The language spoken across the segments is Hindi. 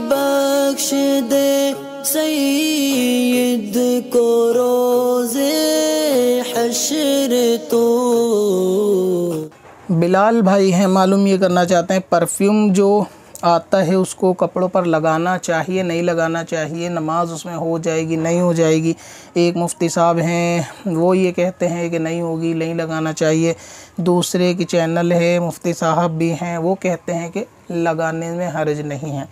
बख्श को रोज़े तो। बिलाल भाई हैं मालूम ये करना चाहते हैं परफ्यूम जो आता है उसको कपड़ों पर लगाना चाहिए, नहीं लगाना चाहिए, नमाज़ उसमें हो जाएगी, नहीं हो जाएगी। एक मुफ्ती साहब हैं, वो ये कहते हैं कि नहीं होगी, नहीं लगाना चाहिए। दूसरे की चैनल है, मुफ्ती साहब भी हैं, वो कहते हैं कि लगाने में हर्ज नहीं है।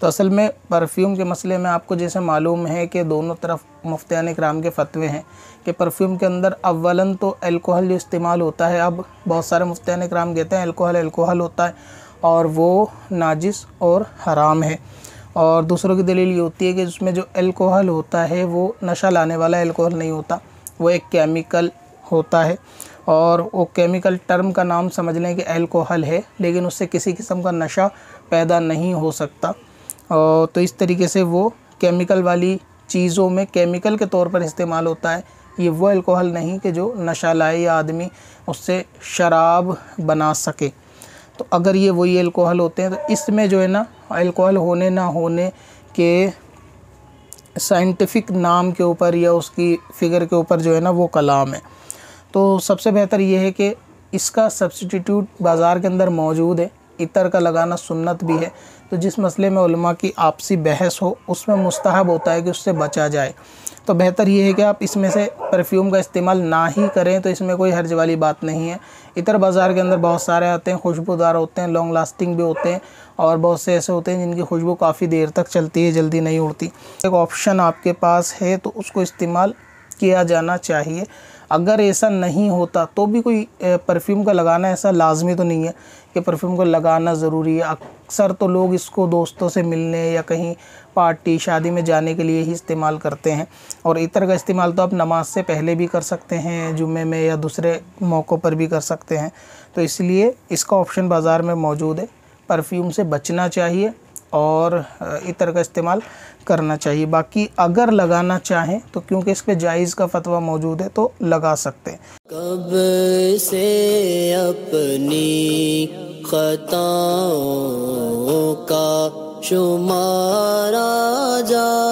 तो असल में परफ्यूम के मसले में आपको जैसे मालूम है कि दोनों तरफ़ मुफ्तियान कराम के फतवे हैं कि परफ्यूम के अंदर अव्वलन तो अल्कोहल जो इस्तेमाल होता है। अब बहुत सारे मुफ्तियान कराम कहते हैं, अल्कोहल अल्कोहल होता है। और वो नाजिस और हराम है। और दूसरों की दलील ये होती है कि उसमें जो अल्कोहल होता है, वो नशा लाने वाला अल्कोहल नहीं होता। वो एक केमिकल होता है। और वो केमिकल टर्म का नाम समझ लें कि अल्कोहल है, लेकिन उससे किसी किस्म का नशा पैदा नहीं हो सकता। और तो इस तरीके से वो केमिकल वाली चीज़ों में केमिकल के तौर पर इस्तेमाल होता है। ये वो अल्कोहल नहीं कि जो नशा लाए या आदमी उससे शराब बना सके। तो अगर ये वही अल्कोहल होते हैं तो इसमें जो है ना अल्कोहल होने ना होने के साइंटिफिक नाम के ऊपर या उसकी फ़िगर के ऊपर जो है ना, वो कलाम है। तो सबसे बेहतर ये है कि इसका सब्सटीट्यूट बाज़ार के अंदर मौजूद है, इतर का लगाना सुन्नत भी है। तो जिस मसले में की आपसी बहस हो, उसमें मुस्तहब होता है कि उससे बचा जाए। तो बेहतर ये है कि आप इसमें से परफ्यूम का इस्तेमाल ना ही करें तो इसमें कोई हर्ज वाली बात नहीं है। इतर बाज़ार के अंदर बहुत सारे आते हैं, खुशबूदार होते हैं लॉन्ग लास्टिंग भी होते हैं, और बहुत से ऐसे होते हैं जिनकी खुशबू काफ़ी देर तक चलती है, जल्दी नहीं उड़ती। एक ऑप्शन आपके पास है तो उसको इस्तेमाल किया जाना चाहिए। अगर ऐसा नहीं होता तो भी कोई परफ्यूम का लगाना ऐसा लाजमी तो नहीं है कि परफ्यूम को लगाना ज़रूरी है। अक्सर तो लोग इसको दोस्तों से मिलने या कहीं पार्टी शादी में जाने के लिए ही इस्तेमाल करते हैं। और इतर का इस्तेमाल तो आप नमाज़ से पहले भी कर सकते हैं, जुम्मे में या दूसरे मौक़ों पर भी कर सकते हैं। तो इसलिए इसका ऑप्शन बाज़ार में मौजूद है। परफ्यूम से बचना चाहिए। और इतर का इस्तेमाल करना चाहिए। बाकी अगर लगाना चाहें तो क्योंकि इस पर जायज़ का फतवा मौजूद है तो लगा सकते हैं। कब से अपनी खताओं का शुमारा जा